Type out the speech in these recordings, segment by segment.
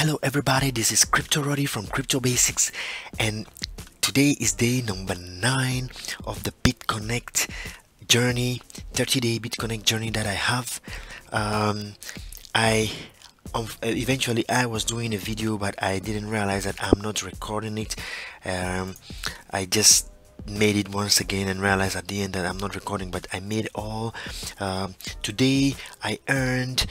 Hello everybody, this is Crypto Rodi from Crypto Basics and today is day number 9 of the BitConnect journey, 30 day BitConnect journey that I have. Um, I um, eventually I was doing a video but I didn't realize that I'm not recording it. Um, I just made it once again and realized at the end that I'm not recording but I made all um, today I earned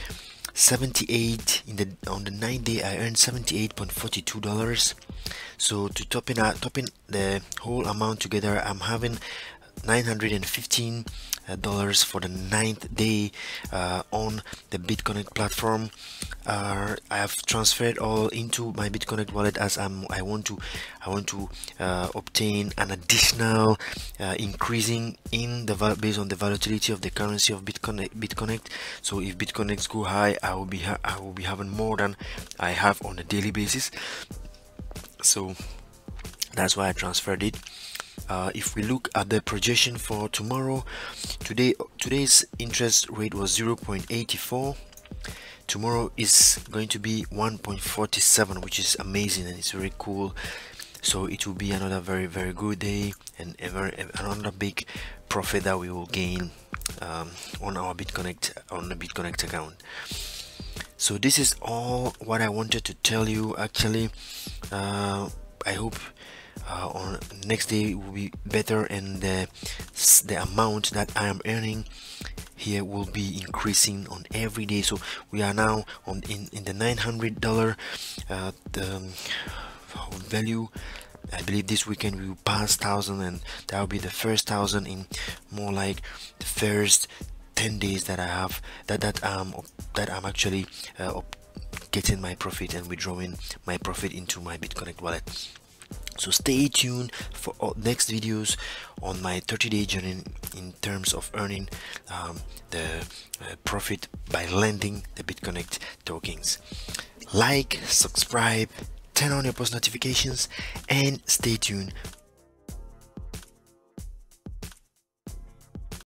78 in the on the nine day I earned 78.42 dollars so to top in out top in the whole amount together I'm having 915 uh, dollars for the ninth day uh, on the BitConnect platform. Uh, I have transferred all into my BitConnect wallet as I'm. I want to. I want to uh, obtain an additional uh, increasing in the based on the volatility of the currency of BitConnect. BitConnect. So if BitConnects go high, I will be. I will be having more than I have on a daily basis. So that's why I transferred it uh, if we look at the projection for tomorrow today today's interest rate was 0.84 tomorrow is going to be 1.47 which is amazing and it's very cool. So it will be another very very good day and ever another big profit that we will gain um, on our bitconnect on the bitconnect account. So this is all what i wanted to tell you actually. Uh, i hope uh, on next day will be better and the, the amount that I am earning here will be increasing on every day. So we are now on in, in the 900 dollar uh, um, value. I believe this weekend we will pass thousand and that will be the first thousand in more like the first 10 days that I have that that um that I'm actually uh, getting my profit and withdrawing my profit into my BitConnect wallet so stay tuned for next videos on my 30 day journey in terms of earning um, the uh, profit by lending the bitconnect tokens. Like subscribe turn on your post notifications and stay tuned